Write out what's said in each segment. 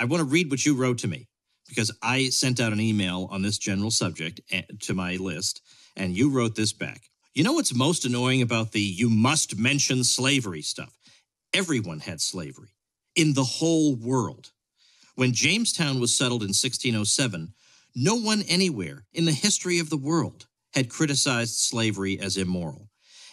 I want to read what you wrote to me because I sent out an email on this general subject eh, to my list, and you wrote this back. You know what's most annoying about the you must mention slavery stuff? Everyone had slavery in the whole world. When Jamestown was settled in 1607, no one anywhere in the history of the world had criticized slavery as immoral.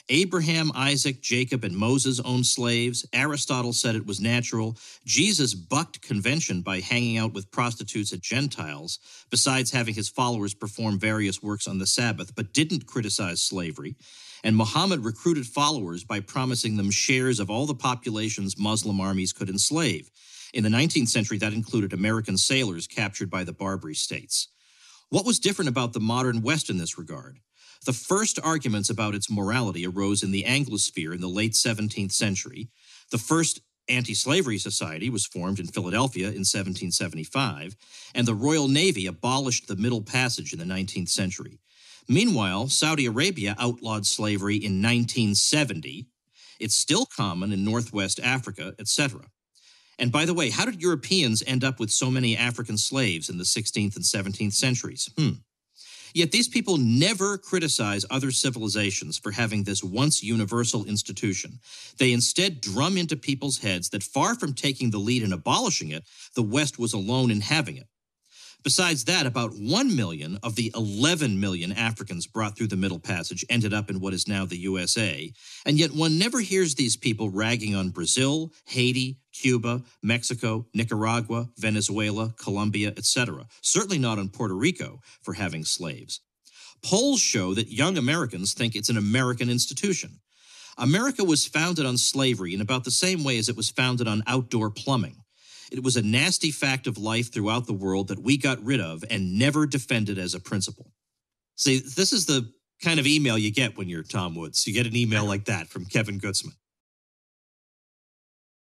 Abraham, Isaac, Jacob, and Moses owned slaves. Aristotle said it was natural. Jesus bucked convention by hanging out with prostitutes and Gentiles, besides having his followers perform various works on the Sabbath, but didn't criticize slavery. And Muhammad recruited followers by promising them shares of all the populations Muslim armies could enslave. In the 19th century, that included American sailors captured by the Barbary states. What was different about the modern West in this regard? The first arguments about its morality arose in the Anglosphere in the late 17th century. The first anti slavery society was formed in Philadelphia in 1775, and the Royal Navy abolished the Middle Passage in the 19th century. Meanwhile, Saudi Arabia outlawed slavery in 1970. It's still common in Northwest Africa, etc. And by the way, how did Europeans end up with so many African slaves in the 16th and 17th centuries? Hmm. Yet these people never criticize other civilizations for having this once universal institution. They instead drum into people's heads that far from taking the lead in abolishing it, the West was alone in having it. Besides that, about 1 million of the 11 million Africans brought through the Middle Passage ended up in what is now the USA, and yet one never hears these people ragging on Brazil, Haiti, Cuba, Mexico, Nicaragua, Venezuela, Colombia, etc. Certainly not in Puerto Rico for having slaves. Polls show that young Americans think it's an American institution. America was founded on slavery in about the same way as it was founded on outdoor plumbing. It was a nasty fact of life throughout the world that we got rid of and never defended as a principle. See, this is the kind of email you get when you're Tom Woods. You get an email like that from Kevin Gutzman.